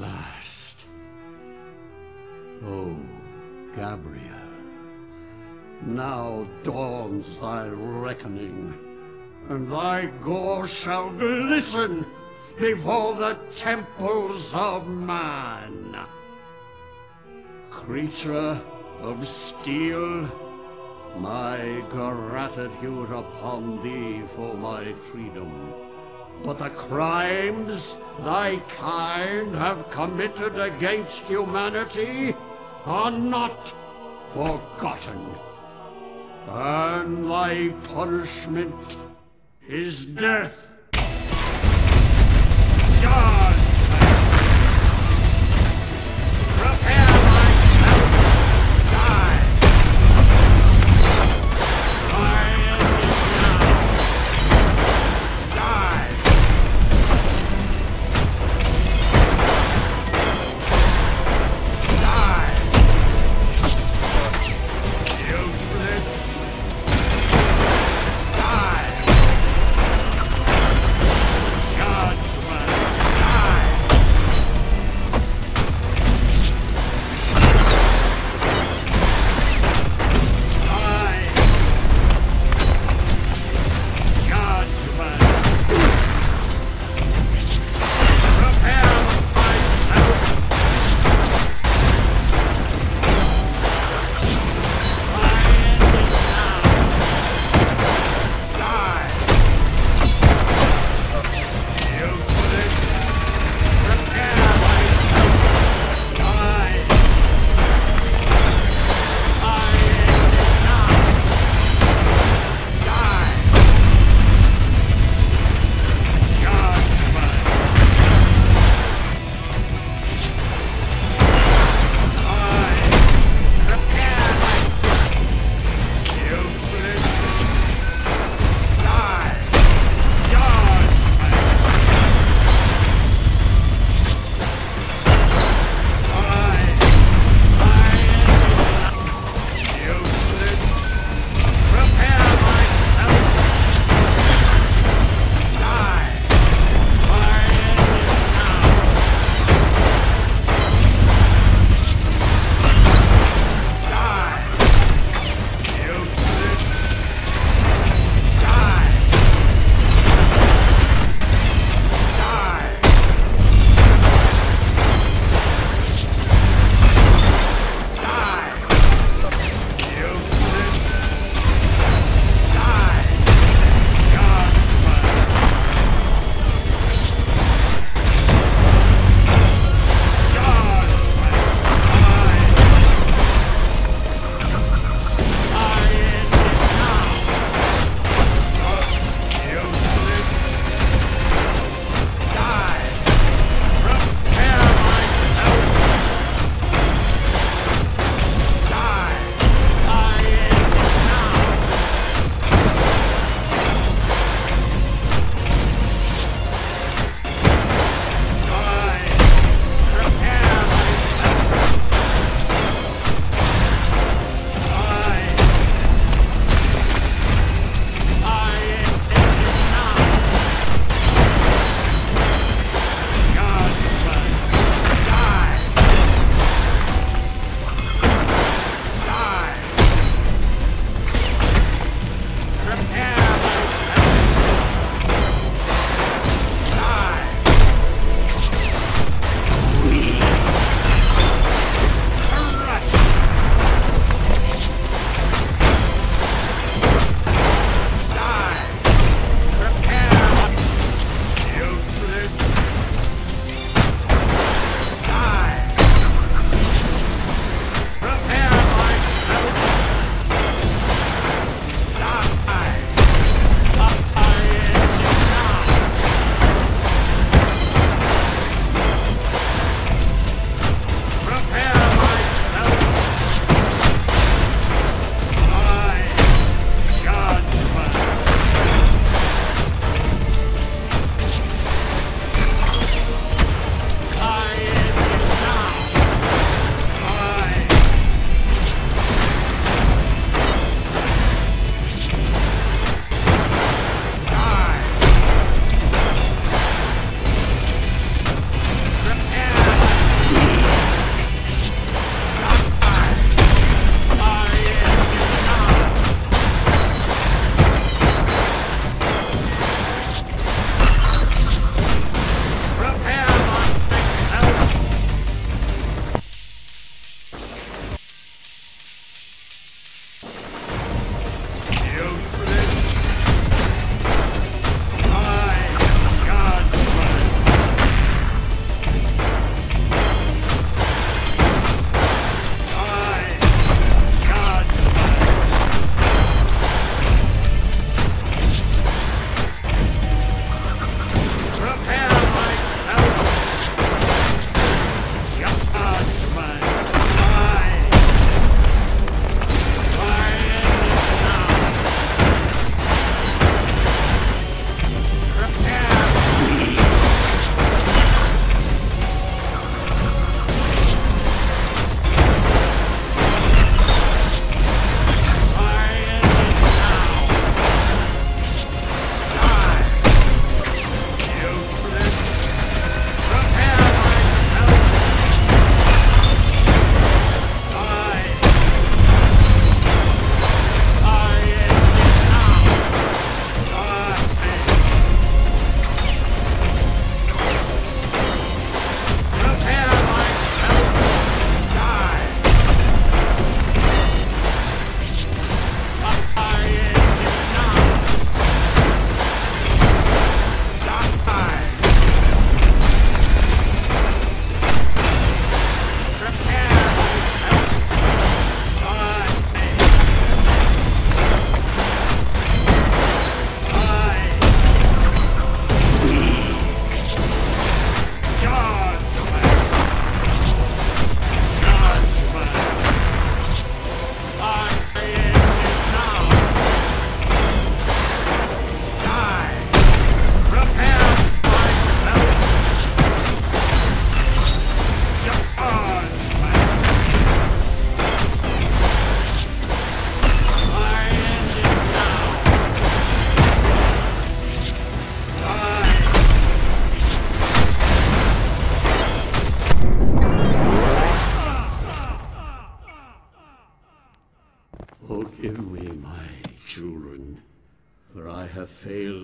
last. Oh, Gabriel. Now dawns thy reckoning, and thy gore shall glisten before the temples of man. Creature of steel, my gratitude upon thee for my freedom. But the crimes thy kind have committed against humanity are not forgotten. And thy punishment is death.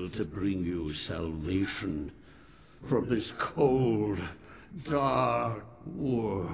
Failed to bring you salvation from this cold, dark world.